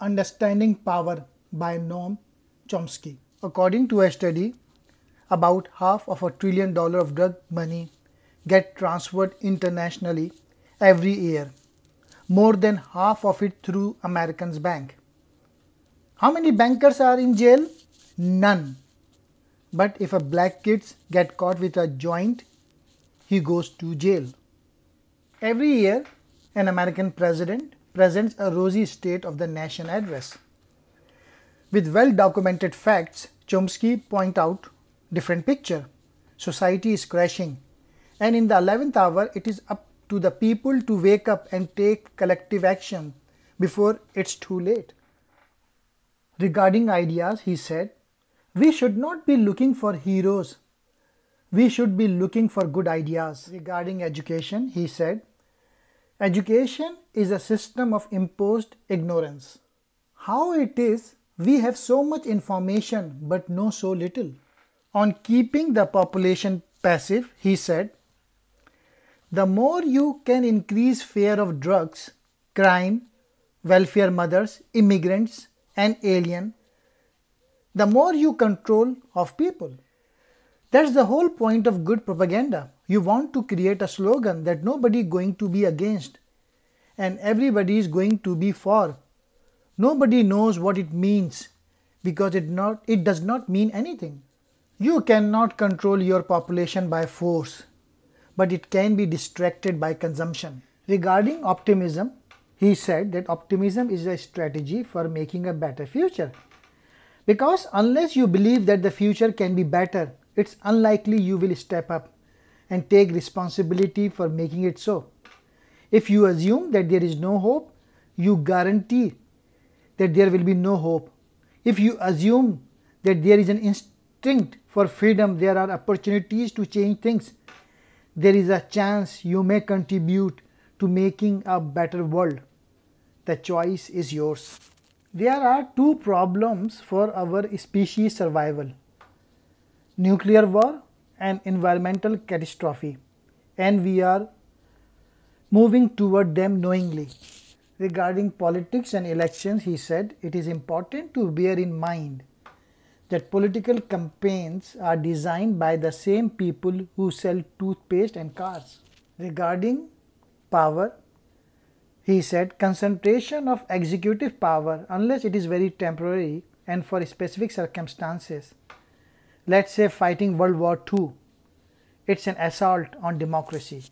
Understanding Power by Noam Chomsky. According to a study, about half of a trillion dollar of drug money get transferred internationally every year. More than half of it through Americans Bank. How many bankers are in jail? None. But if a black kid get caught with a joint, he goes to jail. Every year, an American president presents a rosy state of the nation address. With well documented facts, Chomsky point out different picture. Society is crashing and in the 11th hour it is up to the people to wake up and take collective action before it's too late. Regarding ideas, he said, we should not be looking for heroes. We should be looking for good ideas. Regarding education, he said, education is a system of imposed ignorance. How it is we have so much information but know so little. On keeping the population passive, he said, the more you can increase fear of drugs, crime, welfare mothers, immigrants, and alien, the more you control of people. That's the whole point of good propaganda. You want to create a slogan that nobody is going to be against and everybody is going to be for. Nobody knows what it means because it, not, it does not mean anything. You cannot control your population by force, but it can be distracted by consumption. Regarding optimism, he said that optimism is a strategy for making a better future. Because unless you believe that the future can be better, it's unlikely you will step up and take responsibility for making it so. If you assume that there is no hope, you guarantee that there will be no hope. If you assume that there is an instinct for freedom, there are opportunities to change things, there is a chance you may contribute to making a better world. The choice is yours. There are two problems for our species survival nuclear war and environmental catastrophe, and we are moving toward them knowingly. Regarding politics and elections, he said it is important to bear in mind that political campaigns are designed by the same people who sell toothpaste and cars. Regarding power, he said concentration of executive power, unless it is very temporary and for specific circumstances, let's say fighting World War II, it's an assault on democracy.